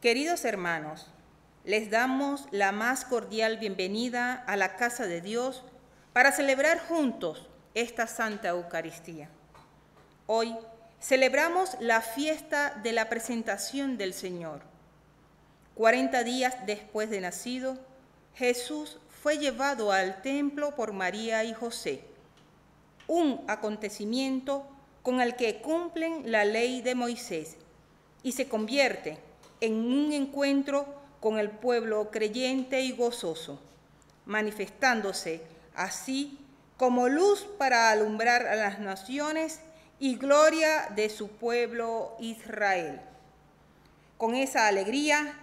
Queridos hermanos, les damos la más cordial bienvenida a la casa de Dios para celebrar juntos esta Santa Eucaristía. Hoy celebramos la fiesta de la presentación del Señor. Cuarenta días después de nacido, Jesús fue llevado al templo por María y José, un acontecimiento con el que cumplen la ley de Moisés y se convierte en un encuentro con el pueblo creyente y gozoso, manifestándose así como luz para alumbrar a las naciones y gloria de su pueblo Israel. Con esa alegría,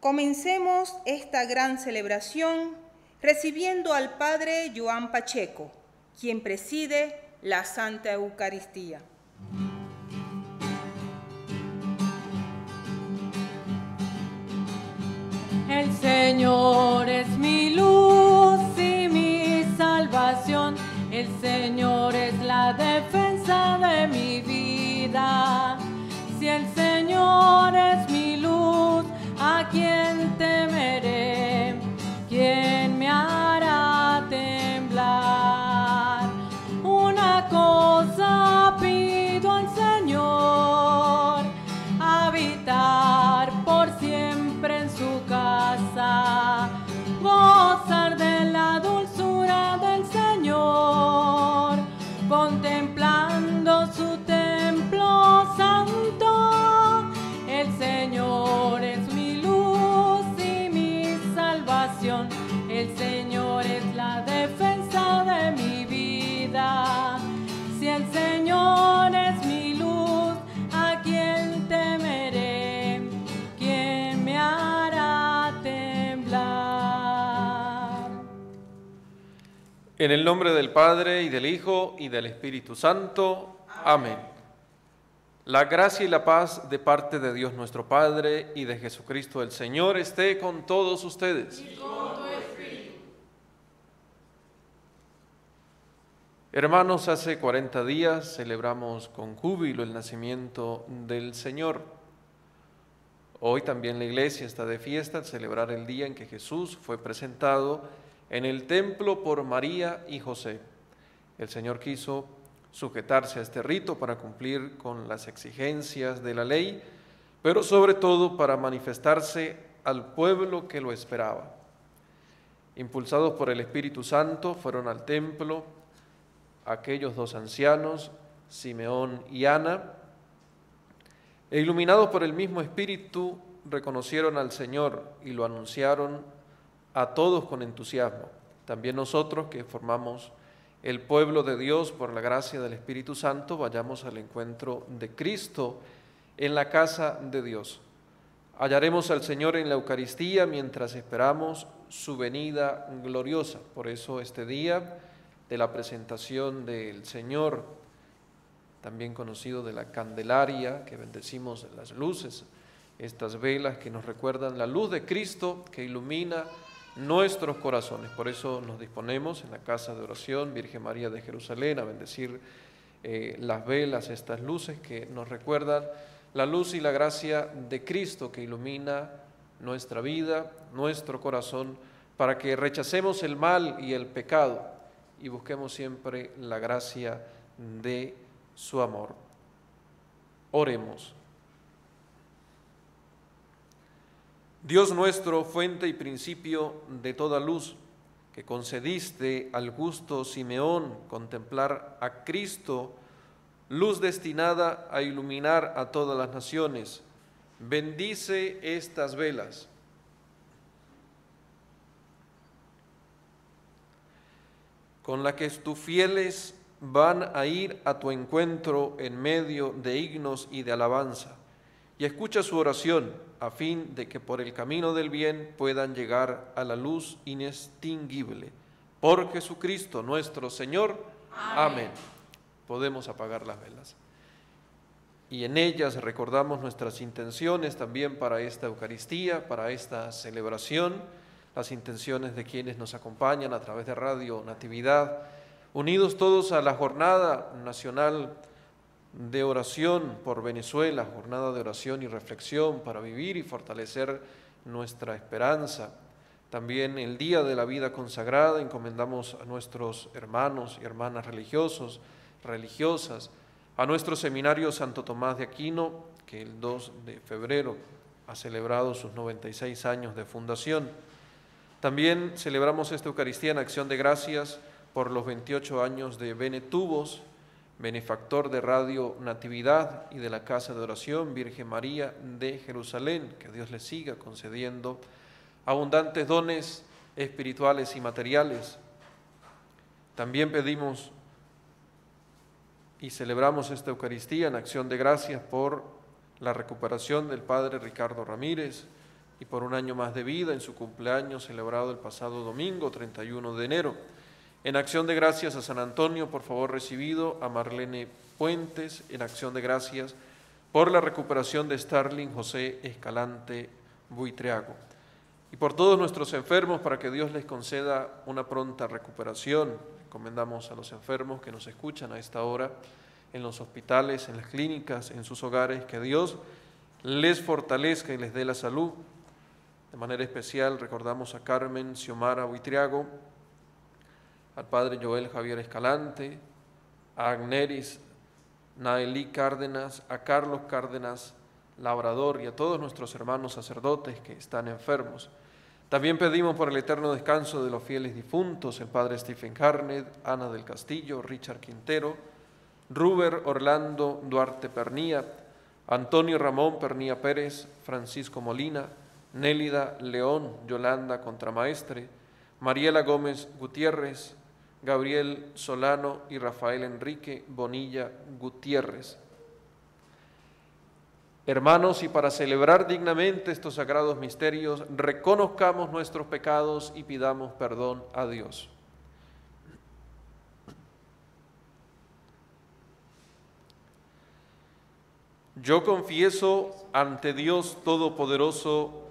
comencemos esta gran celebración recibiendo al Padre Joan Pacheco, quien preside la Santa Eucaristía. El Señor es mi luz y mi salvación. El Señor es la defensa de mi vida. Si el Señor es mi luz, ¿a quién temeré? En el nombre del Padre y del Hijo y del Espíritu Santo. Amén. La gracia y la paz de parte de Dios nuestro Padre y de Jesucristo el Señor esté con todos ustedes. Hermanos, hace 40 días celebramos con júbilo el nacimiento del Señor. Hoy también la iglesia está de fiesta al celebrar el día en que Jesús fue presentado en el templo por María y José. El Señor quiso sujetarse a este rito para cumplir con las exigencias de la ley, pero sobre todo para manifestarse al pueblo que lo esperaba. Impulsados por el Espíritu Santo, fueron al templo aquellos dos ancianos, Simeón y Ana, e iluminados por el mismo Espíritu, reconocieron al Señor y lo anunciaron a todos con entusiasmo. También nosotros que formamos el pueblo de Dios por la gracia del Espíritu Santo, vayamos al encuentro de Cristo en la casa de Dios. Hallaremos al Señor en la Eucaristía mientras esperamos su venida gloriosa. Por eso este día de la presentación del Señor, también conocido de la Candelaria, que bendecimos las luces, estas velas que nos recuerdan la luz de Cristo que ilumina nuestros corazones. Por eso nos disponemos en la casa de oración Virgen María de Jerusalén a bendecir eh, las velas, estas luces que nos recuerdan la luz y la gracia de Cristo que ilumina nuestra vida, nuestro corazón, para que rechacemos el mal y el pecado y busquemos siempre la gracia de su amor. Oremos. Dios nuestro, fuente y principio de toda luz, que concediste al justo Simeón contemplar a Cristo, luz destinada a iluminar a todas las naciones, bendice estas velas. con la que tus fieles van a ir a tu encuentro en medio de himnos y de alabanza. y escucha su oración a fin de que por el camino del bien puedan llegar a la luz inextinguible. Por Jesucristo nuestro Señor. Amén. Podemos apagar las velas. Y en ellas recordamos nuestras intenciones también para esta Eucaristía, para esta celebración, las intenciones de quienes nos acompañan a través de Radio Natividad, unidos todos a la jornada nacional de oración por Venezuela, jornada de oración y reflexión para vivir y fortalecer nuestra esperanza. También el día de la vida consagrada encomendamos a nuestros hermanos y hermanas religiosos, religiosas, a nuestro seminario Santo Tomás de Aquino, que el 2 de febrero ha celebrado sus 96 años de fundación. También celebramos esta Eucaristía en acción de gracias por los 28 años de Benetubos, benefactor de Radio Natividad y de la Casa de Oración Virgen María de Jerusalén. Que Dios le siga concediendo abundantes dones espirituales y materiales. También pedimos y celebramos esta Eucaristía en acción de gracias por la recuperación del Padre Ricardo Ramírez y por un año más de vida en su cumpleaños celebrado el pasado domingo 31 de enero. En acción de gracias a San Antonio, por favor recibido, a Marlene Puentes, en acción de gracias por la recuperación de Starling José Escalante Buitreago. Y por todos nuestros enfermos, para que Dios les conceda una pronta recuperación. Encomendamos a los enfermos que nos escuchan a esta hora, en los hospitales, en las clínicas, en sus hogares, que Dios les fortalezca y les dé la salud. De manera especial recordamos a Carmen Xiomara Buitriago, al padre Joel Javier Escalante, a Agneris Naelí Cárdenas, a Carlos Cárdenas Labrador y a todos nuestros hermanos sacerdotes que están enfermos. También pedimos por el eterno descanso de los fieles difuntos, el padre Stephen Carnet, Ana del Castillo, Richard Quintero, Ruber Orlando Duarte Pernía, Antonio Ramón Pernía Pérez, Francisco Molina, Nélida León Yolanda Contramaestre, Mariela Gómez Gutiérrez, Gabriel Solano y Rafael Enrique Bonilla Gutiérrez. Hermanos, y para celebrar dignamente estos sagrados misterios, reconozcamos nuestros pecados y pidamos perdón a Dios. Yo confieso ante Dios Todopoderoso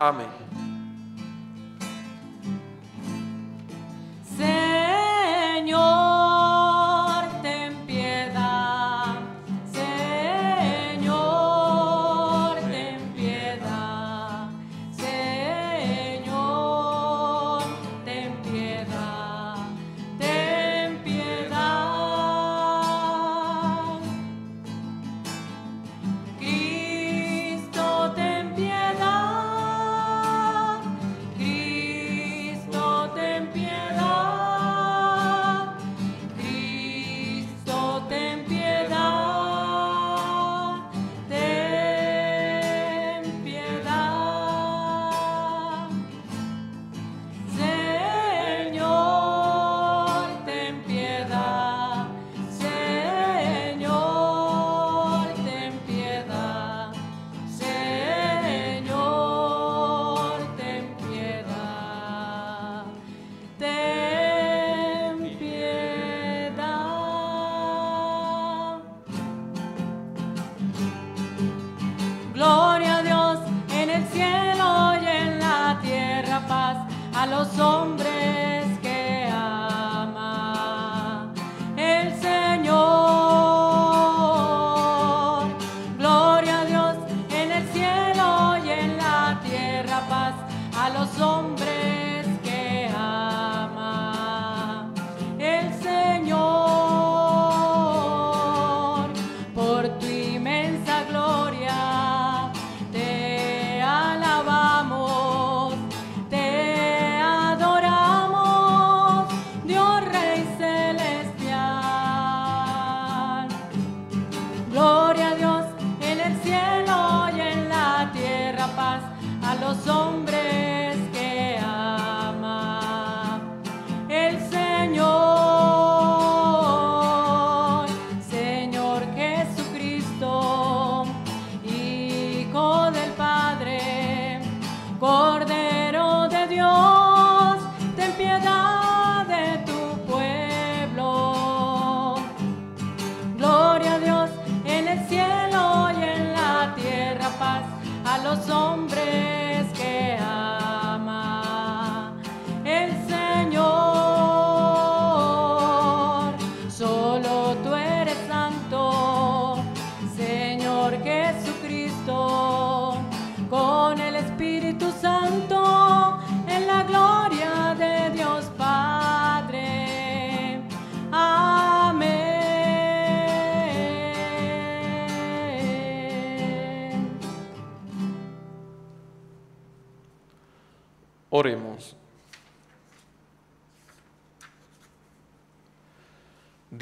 Amém.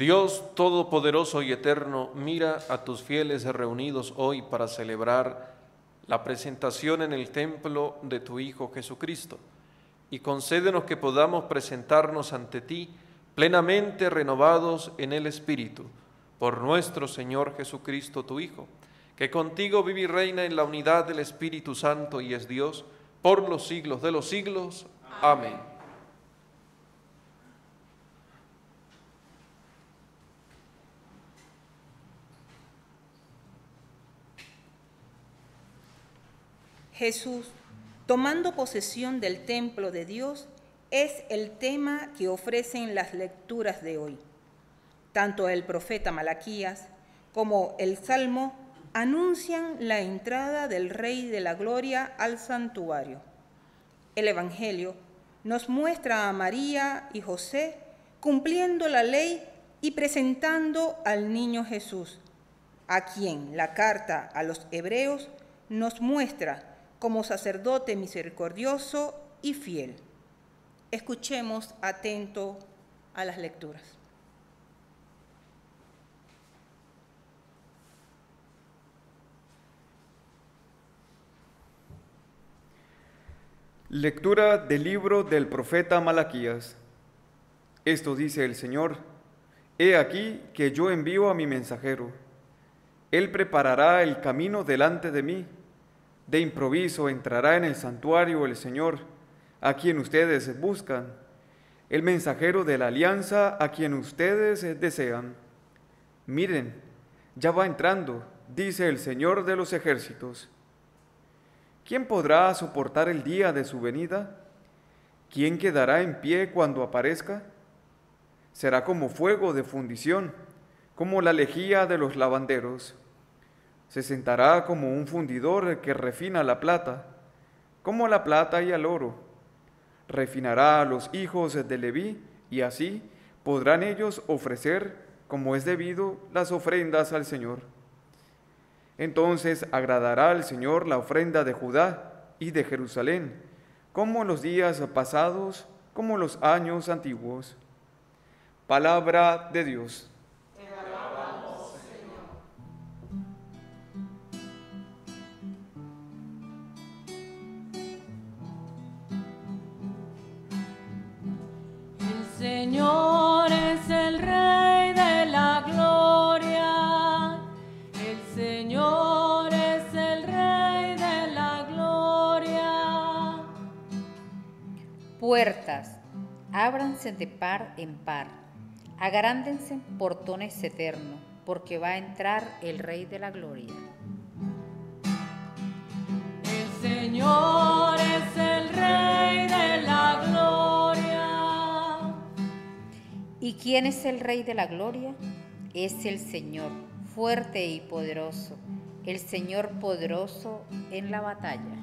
Dios Todopoderoso y Eterno, mira a tus fieles reunidos hoy para celebrar la presentación en el templo de tu Hijo Jesucristo, y concédenos que podamos presentarnos ante ti plenamente renovados en el Espíritu, por nuestro Señor Jesucristo, tu Hijo, que contigo vive y reina en la unidad del Espíritu Santo y es Dios por los siglos de los siglos. Amén. Jesús, tomando posesión del templo de Dios, es el tema que ofrecen las lecturas de hoy. Tanto el profeta Malaquías como el Salmo anuncian la entrada del Rey de la Gloria al santuario. El Evangelio nos muestra a María y José cumpliendo la ley y presentando al niño Jesús, a quien la carta a los hebreos nos muestra como sacerdote misericordioso y fiel. Escuchemos atento a las lecturas. Lectura del libro del profeta Malaquías. Esto dice el Señor, He aquí que yo envío a mi mensajero. Él preparará el camino delante de mí. De improviso entrará en el santuario el Señor, a quien ustedes buscan, el mensajero de la alianza a quien ustedes desean. Miren, ya va entrando, dice el Señor de los ejércitos. ¿Quién podrá soportar el día de su venida? ¿Quién quedará en pie cuando aparezca? Será como fuego de fundición, como la lejía de los lavanderos. Se sentará como un fundidor que refina la plata, como la plata y el oro. Refinará a los hijos de Leví y así podrán ellos ofrecer, como es debido, las ofrendas al Señor. Entonces agradará al Señor la ofrenda de Judá y de Jerusalén, como los días pasados, como los años antiguos. Palabra de Dios. Ábranse de par en par, agrándense portones eternos, porque va a entrar el Rey de la Gloria. El Señor es el Rey de la gloria. ¿Y quién es el Rey de la Gloria? Es el Señor, fuerte y poderoso, el Señor poderoso en la batalla.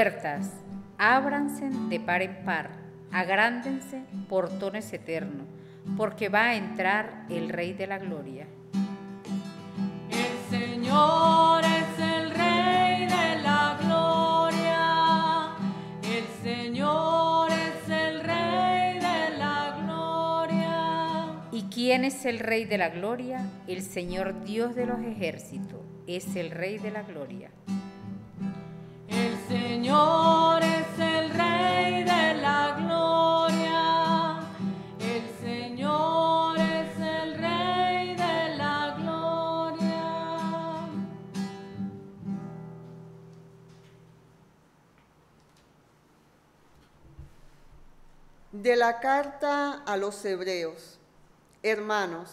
Puertas, ábranse de par en par, agrándense portones eternos, porque va a entrar el Rey de la Gloria. El Señor es el Rey de la gloria. El Señor es el Rey de la gloria. ¿Quién es el Rey de la Gloria? El Señor Dios de los ejércitos es el Rey de la Gloria. De la carta a los hebreos. Hermanos,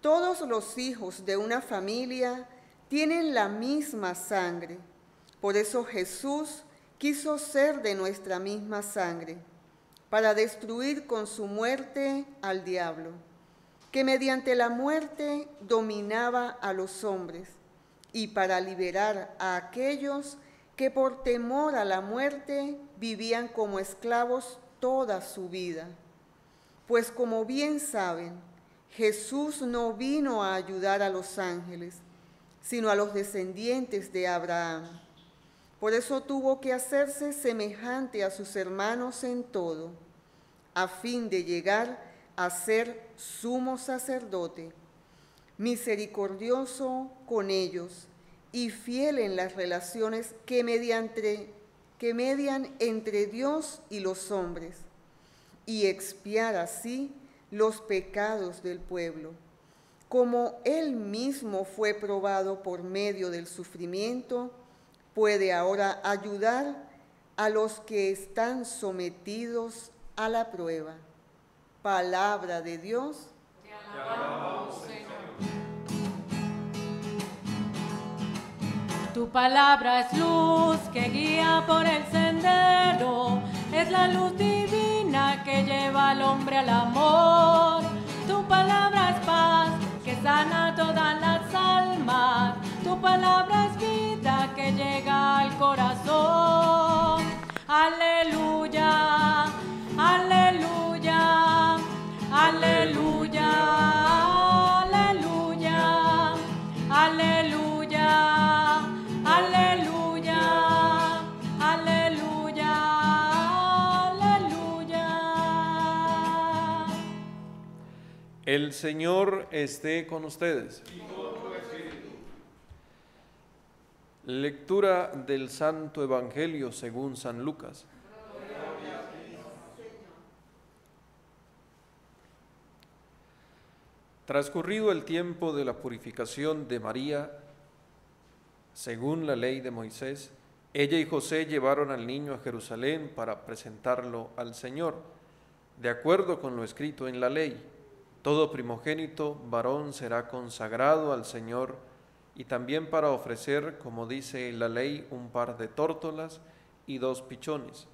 todos los hijos de una familia tienen la misma sangre. Por eso Jesús quiso ser de nuestra misma sangre, para destruir con su muerte al diablo, que mediante la muerte dominaba a los hombres, y para liberar a aquellos que por temor a la muerte vivían como esclavos toda su vida. Pues como bien saben, Jesús no vino a ayudar a los ángeles, sino a los descendientes de Abraham. Por eso tuvo que hacerse semejante a sus hermanos en todo, a fin de llegar a ser sumo sacerdote, misericordioso con ellos y fiel en las relaciones que, mediante, que median entre Dios y los hombres y expiar así los pecados del pueblo, como él mismo fue probado por medio del sufrimiento, puede ahora ayudar a los que están sometidos a la prueba. Palabra de Dios. Te alabamos, Señor. Tu palabra es luz que guía por el sendero, es la luz divina que lleva al hombre al amor. Tu palabra es paz sana todas las almas, tu palabra es vida que llega al corazón. Aleluya, El Señor esté con ustedes. Lectura del Santo Evangelio según San Lucas. Transcurrido el tiempo de la purificación de María, según la ley de Moisés, ella y José llevaron al niño a Jerusalén para presentarlo al Señor, de acuerdo con lo escrito en la ley. Todo primogénito varón será consagrado al Señor y también para ofrecer, como dice la ley, un par de tórtolas y dos pichones.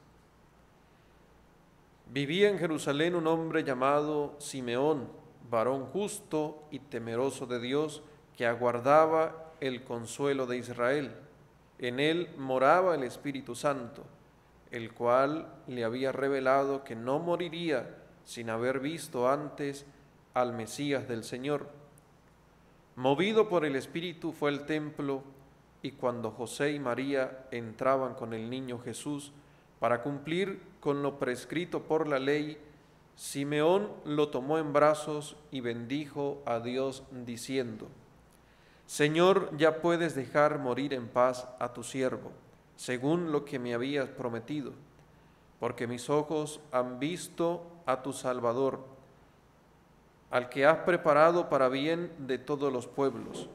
Vivía en Jerusalén un hombre llamado Simeón, varón justo y temeroso de Dios, que aguardaba el consuelo de Israel. En él moraba el Espíritu Santo, el cual le había revelado que no moriría sin haber visto antes al Mesías del Señor. Movido por el Espíritu fue al templo y cuando José y María entraban con el niño Jesús para cumplir con lo prescrito por la ley, Simeón lo tomó en brazos y bendijo a Dios diciendo, Señor, ya puedes dejar morir en paz a tu siervo, según lo que me habías prometido, porque mis ojos han visto a tu Salvador, al que has preparado para bien de todos los pueblos,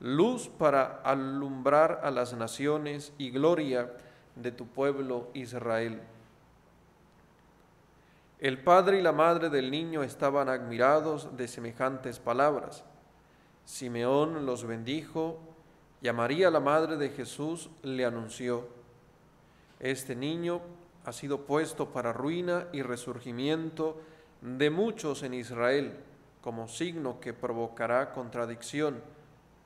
luz para alumbrar a las naciones y gloria de tu pueblo Israel. El padre y la madre del niño estaban admirados de semejantes palabras. Simeón los bendijo y a María, la madre de Jesús, le anunció, Este niño ha sido puesto para ruina y resurgimiento de muchos en Israel, como signo que provocará contradicción,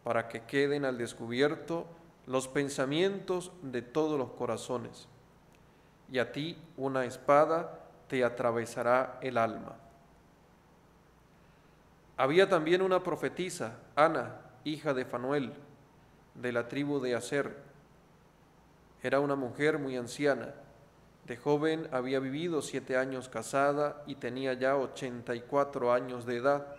para que queden al descubierto los pensamientos de todos los corazones. Y a ti una espada te atravesará el alma. Había también una profetisa, Ana, hija de Fanuel, de la tribu de Aser. Era una mujer muy anciana De joven había vivido siete años casada y tenía ya ochenta y cuatro años de edad.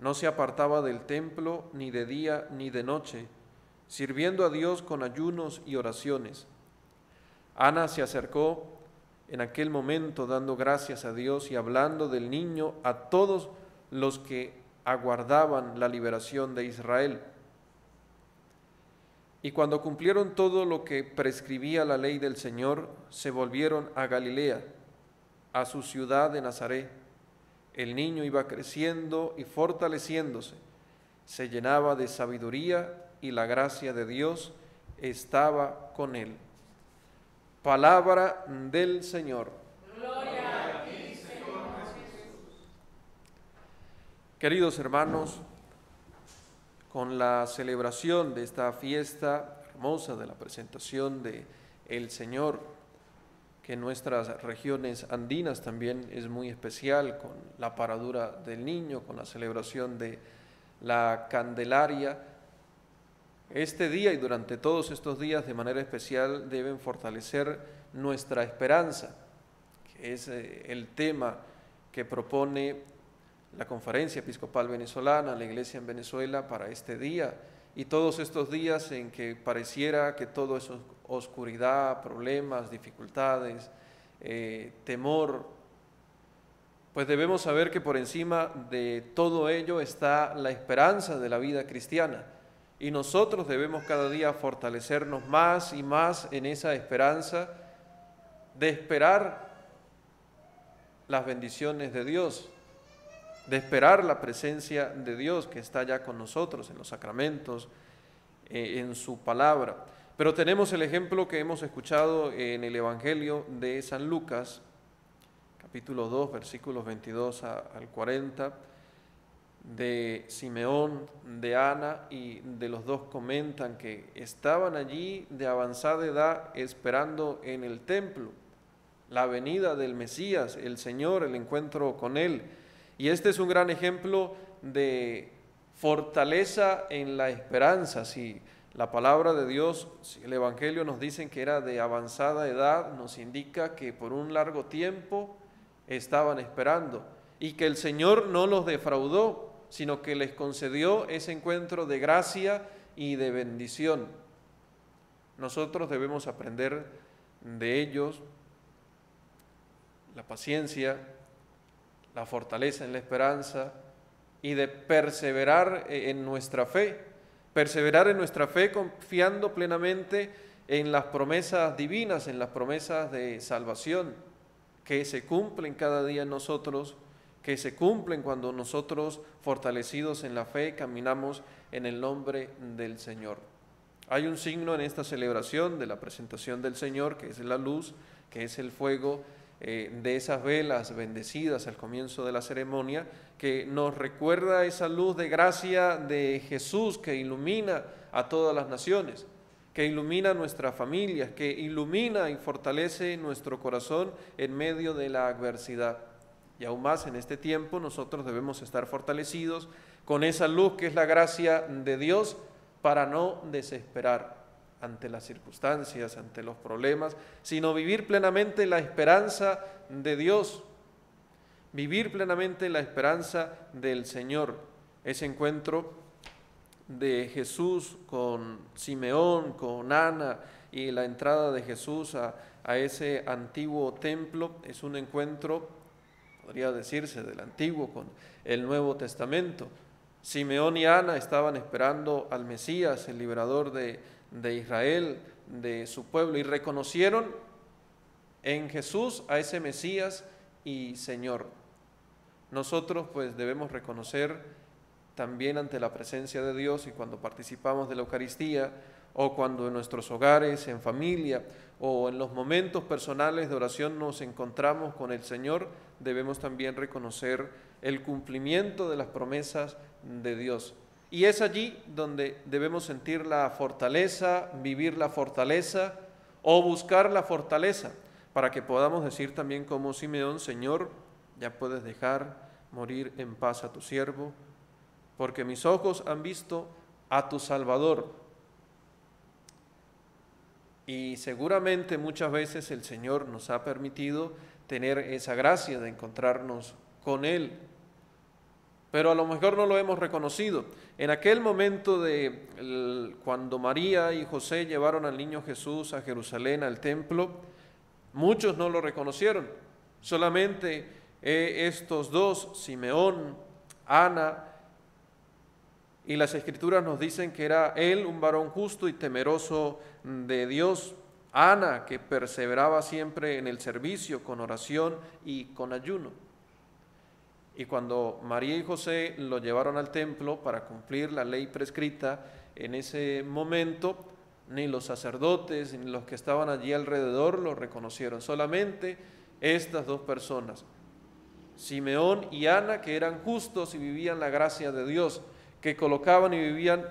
No se apartaba del templo ni de día ni de noche, sirviendo a Dios con ayunos y oraciones. Ana se acercó en aquel momento dando gracias a Dios y hablando del niño a todos los que aguardaban la liberación de Israel. Y cuando cumplieron todo lo que prescribía la ley del Señor, se volvieron a Galilea, a su ciudad de Nazaret. El niño iba creciendo y fortaleciéndose, se llenaba de sabiduría y la gracia de Dios estaba con él. Palabra del Señor. Gloria a ti, Señor Jesús. Queridos hermanos, con la celebración de esta fiesta hermosa de la presentación de el Señor, que en nuestras regiones andinas también es muy especial, con la paradura del niño, con la celebración de la Candelaria. Este día y durante todos estos días de manera especial deben fortalecer nuestra esperanza, que es eh, el tema que propone la Conferencia Episcopal Venezolana, la Iglesia en Venezuela para este día y todos estos días en que pareciera que todo es oscuridad, problemas, dificultades, eh, temor, pues debemos saber que por encima de todo ello está la esperanza de la vida cristiana. Y nosotros debemos cada día fortalecernos más y más en esa esperanza de esperar las bendiciones de Dios, de esperar la presencia de Dios que está ya con nosotros en los sacramentos, eh, en su palabra. Pero tenemos el ejemplo que hemos escuchado en el Evangelio de San Lucas, capítulo 2, versículos 22 al 40, de Simeón, de Ana, y de los dos comentan que estaban allí de avanzada edad esperando en el templo la venida del Mesías, el Señor, el encuentro con Él y este es un gran ejemplo de fortaleza en la esperanza. Si la palabra de Dios, el Evangelio nos dicen que era de avanzada edad, nos indica que por un largo tiempo estaban esperando y que el Señor no los defraudó, sino que les concedió ese encuentro de gracia y de bendición. Nosotros debemos aprender de ellos la paciencia, la fortaleza en la esperanza y de perseverar eh, en nuestra fe, perseverar en nuestra fe confiando plenamente en las promesas divinas, en las promesas de salvación que se cumplen cada día en nosotros, que se cumplen cuando nosotros, fortalecidos en la fe, caminamos en el nombre del Señor. Hay un signo en esta celebración de la presentación del Señor, que es la luz, que es el fuego, eh, de esas velas bendecidas al comienzo de la ceremonia, que nos recuerda esa luz de gracia de Jesús que ilumina a todas las naciones, que ilumina nuestras familias, que ilumina y fortalece nuestro corazón en medio de la adversidad. Y aún más en este tiempo nosotros debemos estar fortalecidos con esa luz que es la gracia de Dios para no desesperar ante las circunstancias, ante los problemas, sino vivir plenamente la esperanza de Dios, vivir plenamente la esperanza del Señor. Ese encuentro de Jesús con Simeón, con Ana y la entrada de Jesús a, ese antiguo templo es un encuentro, podría decirse, del antiguo con el Nuevo Testamento. Simeón y Ana estaban esperando al Mesías, el liberador de, de Israel, de su pueblo, y reconocieron en Jesús a ese Mesías y Señor. Nosotros pues debemos reconocer también ante la presencia de Dios y cuando participamos de la Eucaristía o cuando en nuestros hogares, en familia o en los momentos personales de oración nos encontramos con el Señor, debemos también reconocer el cumplimiento de las promesas de Dios. Y es allí donde debemos sentir la fortaleza, vivir la fortaleza o buscar la fortaleza, para que podamos decir también como Simeón, Señor, ya puedes dejar morir en paz a tu siervo, porque mis ojos han visto a tu Salvador. Y seguramente muchas veces el Señor nos ha permitido tener esa gracia de encontrarnos con Él. Pero a lo mejor no lo hemos reconocido. En aquel momento de cuando María y José llevaron al niño Jesús a Jerusalén, al templo, muchos no lo reconocieron. Solamente eh, estos dos, Simeón, Ana, y las escrituras nos dicen que era él un varón justo y temeroso de Dios. Ana, que perseveraba siempre en el servicio, con oración y con ayuno. Y cuando María y José lo llevaron al templo para cumplir la ley prescrita, en ese momento ni los sacerdotes ni los que estaban allí alrededor lo reconocieron, solamente estas dos personas, Simeón y Ana, que eran justos y vivían la gracia de Dios, que colocaban y vivían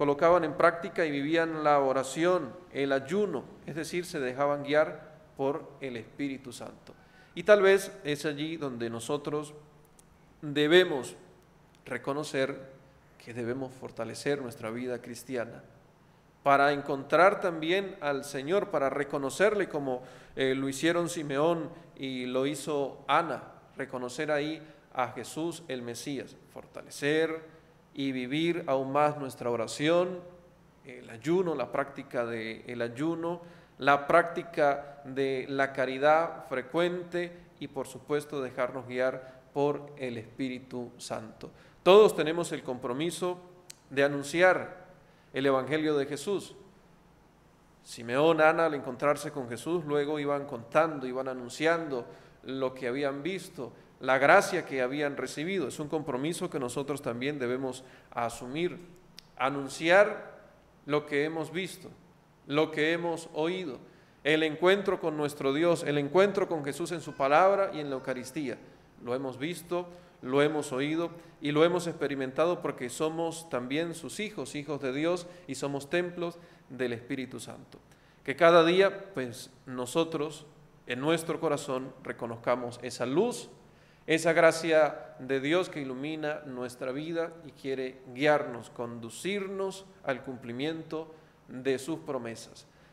colocaban en práctica y vivían la oración, el ayuno, es decir, se dejaban guiar por el Espíritu Santo. Y tal vez es allí donde nosotros debemos reconocer que debemos fortalecer nuestra vida cristiana para encontrar también al Señor, para reconocerle como eh, lo hicieron Simeón y lo hizo Ana, reconocer ahí a Jesús el Mesías, fortalecer, y vivir aún más nuestra oración, el ayuno, la práctica del ayuno, la práctica de la caridad frecuente y por supuesto dejarnos guiar por el Espíritu Santo. Todos tenemos el compromiso de anunciar el Evangelio de Jesús. Simeón, Ana, al encontrarse con Jesús, luego iban contando, iban anunciando lo que habían visto, la gracia que habían recibido. Es un compromiso que nosotros también debemos asumir, anunciar lo que hemos visto, lo que hemos oído, el encuentro con nuestro Dios, el encuentro con Jesús en su palabra y en la Eucaristía. Lo hemos visto, lo hemos oído y lo hemos experimentado porque somos también sus hijos, hijos de Dios y somos templos del Espíritu Santo. Que cada día, pues nosotros en nuestro corazón reconozcamos esa luz esa gracia de Dios que ilumina nuestra vida y quiere guiarnos, conducirnos al cumplimiento de sus promesas.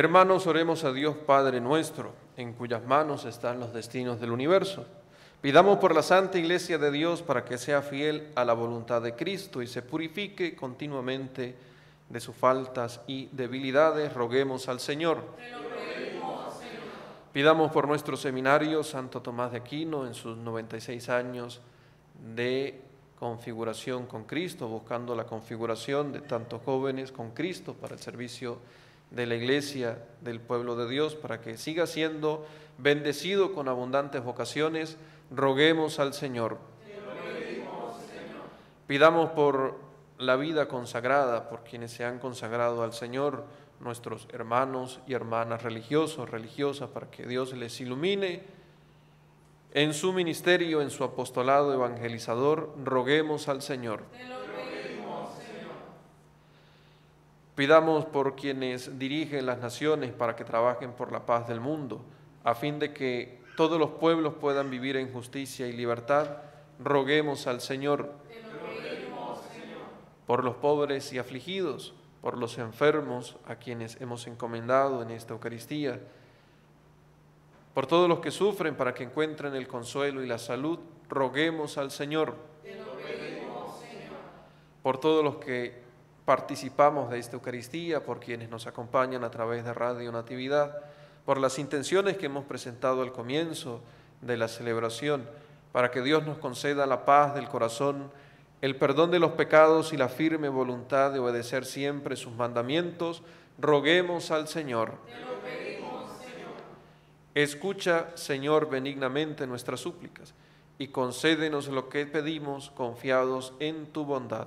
Hermanos, oremos a Dios Padre nuestro, en cuyas manos están los destinos del universo. Pidamos por la Santa Iglesia de Dios para que sea fiel a la voluntad de Cristo y se purifique continuamente de sus faltas y debilidades. Roguemos al Señor. Pidamos por nuestro seminario Santo Tomás de Aquino en sus 96 años de configuración con Cristo, buscando la configuración de tantos jóvenes con Cristo para el servicio de la iglesia, del pueblo de Dios, para que siga siendo bendecido con abundantes vocaciones, roguemos al Señor. Pidamos por la vida consagrada, por quienes se han consagrado al Señor, nuestros hermanos y hermanas religiosos, religiosas, para que Dios les ilumine en su ministerio, en su apostolado evangelizador, roguemos al Señor. Pidamos por quienes dirigen las naciones para que trabajen por la paz del mundo, a fin de que todos los pueblos puedan vivir en justicia y libertad. Roguemos al Señor. Por los pobres y afligidos, por los enfermos a quienes hemos encomendado en esta Eucaristía, por todos los que sufren para que encuentren el consuelo y la salud, roguemos al Señor. Por todos los que participamos de esta Eucaristía, por quienes nos acompañan a través de Radio Natividad, por las intenciones que hemos presentado al comienzo de la celebración, para que Dios nos conceda la paz del corazón, el perdón de los pecados y la firme voluntad de obedecer siempre sus mandamientos, roguemos al Señor. Escucha, Señor, benignamente nuestras súplicas y concédenos lo que pedimos confiados en tu bondad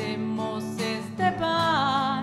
Te ofrecemos este pan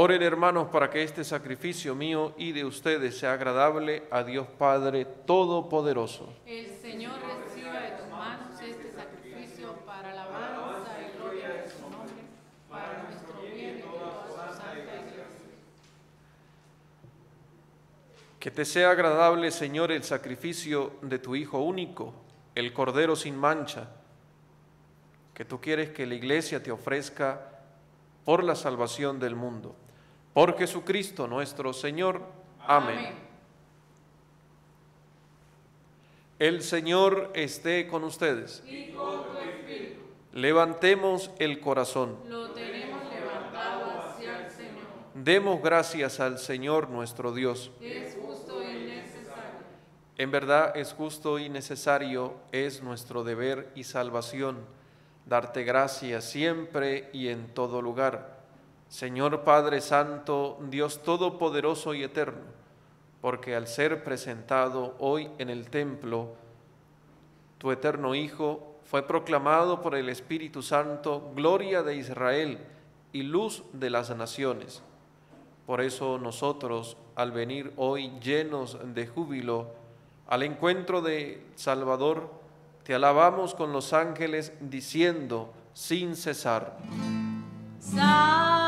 Oren hermanos para que este sacrificio mío y de ustedes sea agradable a Dios Padre Todopoderoso. El Señor reciba de tus manos este sacrificio para la alabanza y gloria de su nombre, para nuestro bien y toda su santa iglesia. Que te sea agradable, Señor, el sacrificio de tu Hijo único, el Cordero sin mancha, que tú quieres que la Iglesia te ofrezca por la salvación del mundo. Por Jesucristo nuestro Señor. Amén. El Señor esté con ustedes. Y con tu espíritu Levantemos el corazón. lo tenemos levantado hacia el Señor. Demos gracias al Señor nuestro Dios. Es justo y necesario. En verdad es justo y necesario, es nuestro deber y salvación, darte gracias siempre y en todo lugar. Señor Padre Santo, Dios Todopoderoso y Eterno, porque al ser presentado hoy en el templo, tu eterno Hijo fue proclamado por el Espíritu Santo, gloria de Israel y luz de las naciones. Por eso nosotros, al venir hoy llenos de júbilo al encuentro de Salvador, te alabamos con los ángeles diciendo sin cesar. Santo,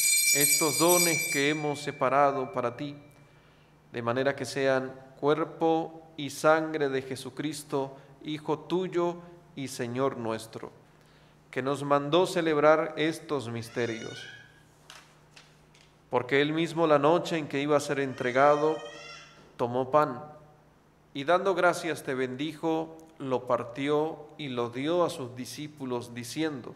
estos dones que hemos separado para ti, de manera que sean cuerpo y sangre de Jesucristo, Hijo tuyo y Señor nuestro, que nos mandó celebrar estos misterios. Porque él mismo la noche en que iba a ser entregado, tomó pan y dando gracias te bendijo, lo partió y lo dio a sus discípulos diciendo,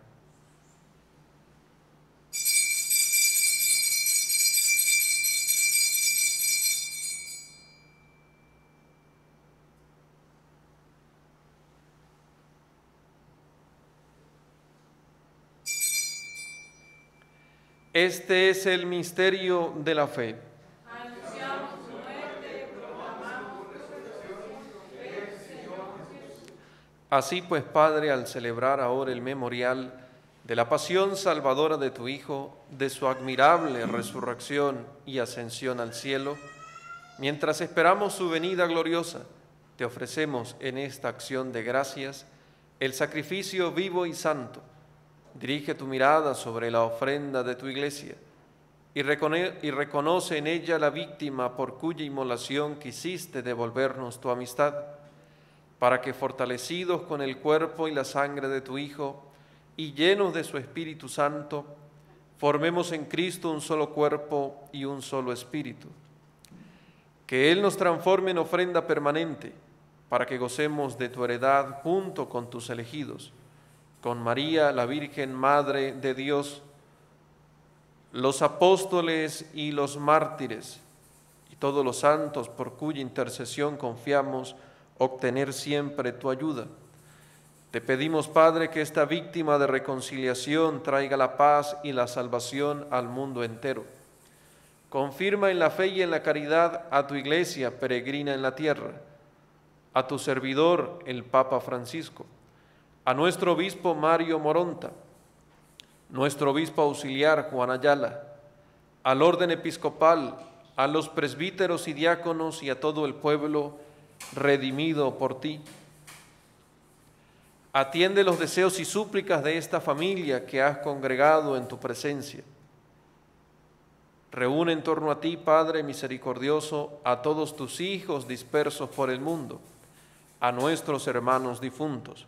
Este es el misterio de la fe. Así pues, Padre, al celebrar ahora el memorial de la pasión salvadora de tu Hijo, de su admirable resurrección y ascensión al cielo, mientras esperamos su venida gloriosa, te ofrecemos en esta acción de gracias el sacrificio vivo y santo Dirige tu mirada sobre la ofrenda de tu iglesia y, reconoce en ella la víctima por cuya inmolación quisiste devolvernos tu amistad, para que fortalecidos con el cuerpo y la sangre de tu Hijo y llenos de su Espíritu Santo, formemos en Cristo un solo cuerpo y un solo espíritu. Que Él nos transforme en ofrenda permanente, para que gocemos de tu heredad junto con tus elegidos con María, la Virgen Madre de Dios, los apóstoles y los mártires y todos los santos por cuya intercesión confiamos obtener siempre tu ayuda. Te pedimos, Padre, que esta víctima de reconciliación traiga la paz y la salvación al mundo entero. Confirma en la fe y en la caridad a tu iglesia peregrina en la tierra, a tu servidor, el Papa Francisco a nuestro obispo Mario Moronta, nuestro obispo auxiliar Juan Ayala, al orden episcopal, a los presbíteros y diáconos y a todo el pueblo redimido por ti. Atiende los deseos y súplicas de esta familia que has congregado en tu presencia. Reúne en torno a ti, Padre misericordioso, a todos tus hijos dispersos por el mundo, a nuestros hermanos difuntos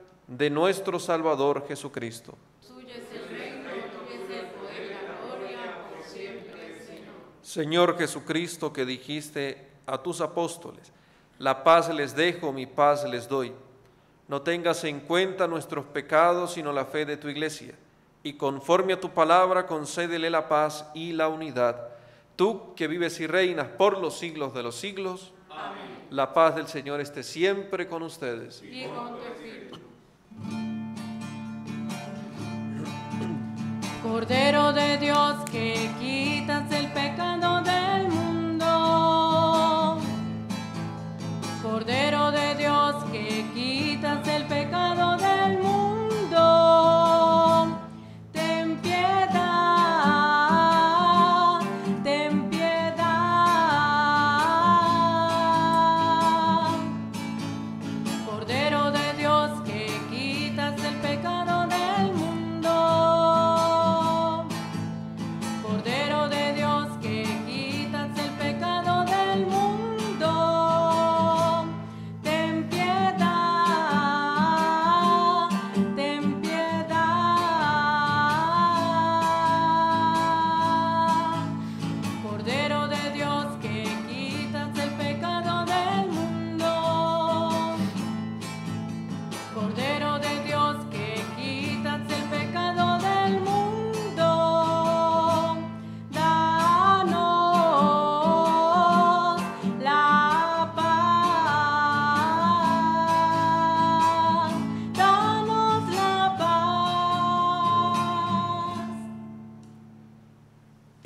de nuestro Salvador Jesucristo. Señor Jesucristo, que dijiste a tus apóstoles, la paz les dejo, mi paz les doy. No tengas en cuenta nuestros pecados, sino la fe de tu iglesia, y conforme a tu palabra concédele la paz y la unidad. Tú que vives y reinas por los siglos de los siglos. Amén. La paz del Señor esté siempre con ustedes. Y con tu espíritu. Cordero de Dios que quitas el pecado del mundo. Cordero de Dios que quitas el pecado del mundo.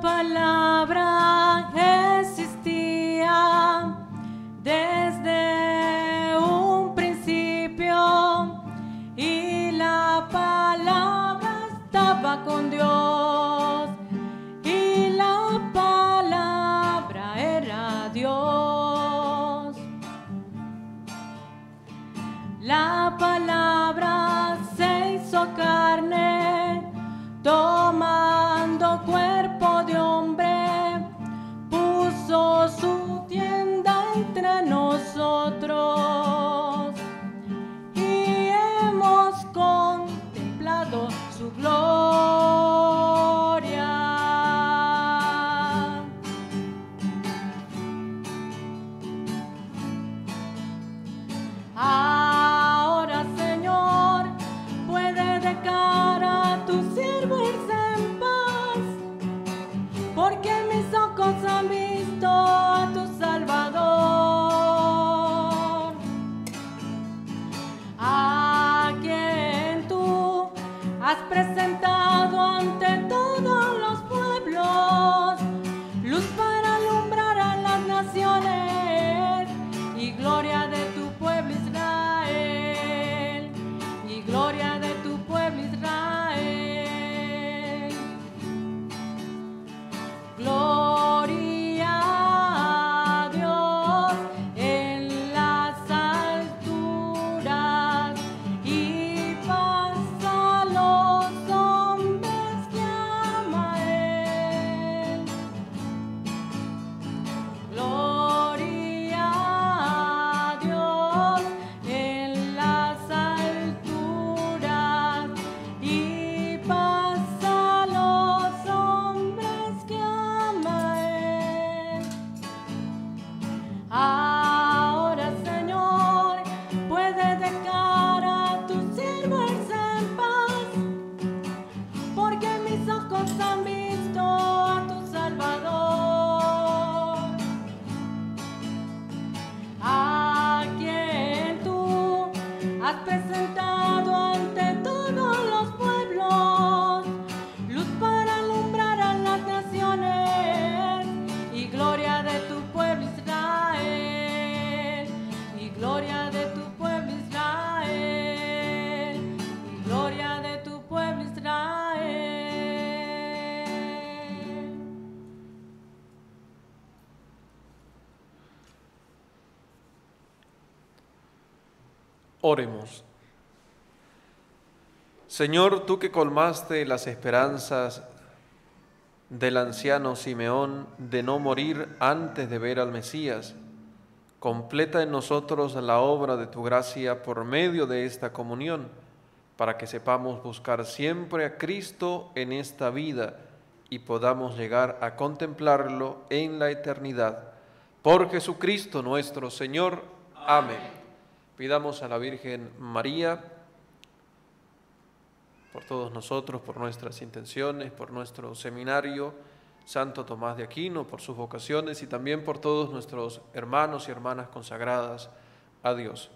La Oremos. Señor, tú que colmaste las esperanzas del anciano Simeón de no morir antes de ver al Mesías, completa en nosotros la obra de tu gracia por medio de esta comunión, para que sepamos buscar siempre a Cristo en esta vida y podamos llegar a contemplarlo en la eternidad. Por Jesucristo nuestro Señor. Amén. Pidamos a la Virgen María por todos nosotros, por nuestras intenciones, por nuestro seminario, Santo Tomás de Aquino, por sus vocaciones y también por todos nuestros hermanos y hermanas consagradas a Dios.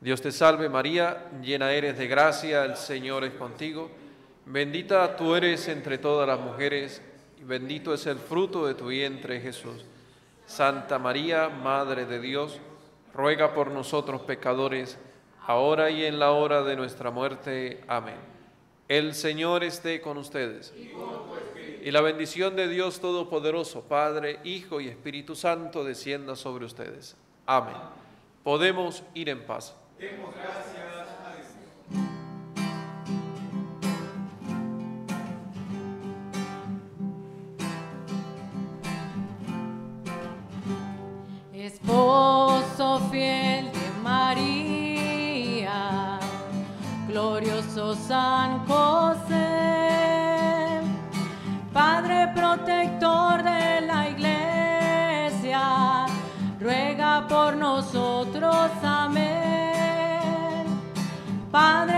Dios te salve María, llena eres de gracia, el Señor es contigo, bendita tú eres entre todas las mujeres y bendito es el fruto de tu vientre Jesús. Santa María, Madre de Dios, ruega por nosotros pecadores, ahora y en la hora de nuestra muerte. Amén. El Señor esté con ustedes. Y, la bendición de Dios Todopoderoso, Padre, Hijo y Espíritu Santo, descienda sobre ustedes. Amén. Podemos ir en paz. Demos gracias San José, Padre protector de la iglesia, ruega por nosotros, amén. Padre